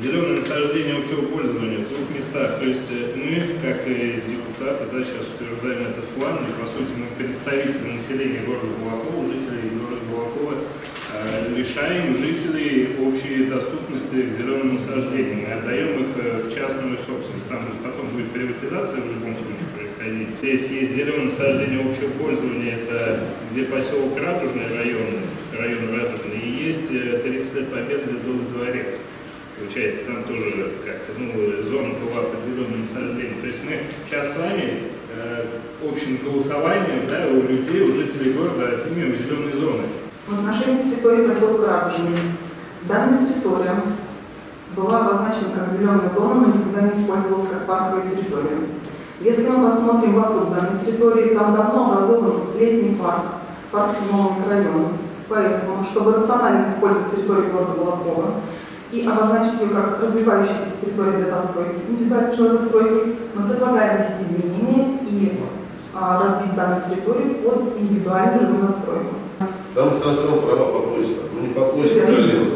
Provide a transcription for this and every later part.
Зеленые насаждения общего пользования в двух местах. То есть э, мы, как и депутаты, да, сейчас утверждаем этот план, и по сути мы представители населения города Балакова, жителей города Балакова, э, лишаем жителей общей доступности к зеленым насаждениям и отдаем их э, в частную собственность. Там же потом будет приватизация в любом случае происходить. Здесь есть зеленые насаждения общего пользования, это где поселок Ратужный район, район Получается, там тоже как ну, зона была под зеленым насаждением. То есть мы сейчас с вами э, общим голосованием да, у людей, у жителей города отнимем зеленые зоны. В отношении территории поселка Радужный. Данная территория была обозначена как зеленая зона, но никогда не использовалась как парковая территория. Если мы посмотрим вокруг данной территории, там давно образован летний парк, парк 7 микрорайона. Поэтому, чтобы рационально использовать территорию города Балакова и обозначить ее как развивающуюся территорию для застройки, индивидуальной жилой застройкой, мы предлагаем внести изменения и а, разбить данную территорию под индивидуальную жилую застройку. Потому что там все равно права по поиску. Ну не по поиску, Всё верно. проблема.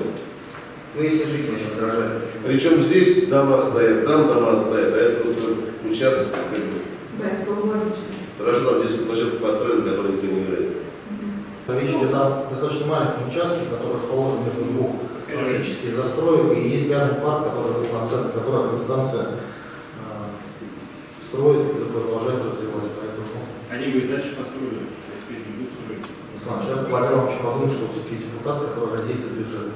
Ну, если жители возражают? Причем здесь дома стоят, там дома стоят, а это вот сейчас как бы Да, это было логично. хорошо там детскую площадку построили, которой никто не играет. Речь идет о достаточно маленьком участке, который расположен между двух практически застроек, и есть рядом парк, который который администрация э, строит и продолжает развивать. Поэтому, Они бы и дальше построили, если не будут строить. я предлагаю вообще подумать, что все-таки депутат, который радеет за бюджет.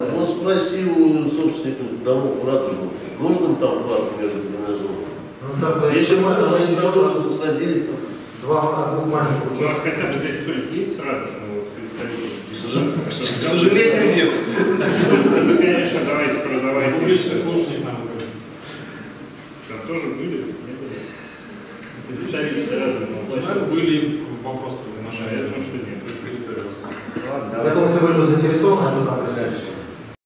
ну, Ну спроси у собственников домов Ратужного, нужен там парк между зонами? Ну, так, Если мы идет тоже засадили, два, двух маленьких У вас участков. хотя бы здесь кто-нибудь есть к сожалению, к сожалению, нет. Ну, конечно, давайте продавайте. Публичный слушник нам говорит. Там тоже были? Не были? Представители. Наверное, были вопросы А я думаю, что нет. Ладно, Поэтому, давайте. если вы заинтересованы, то там присутствует.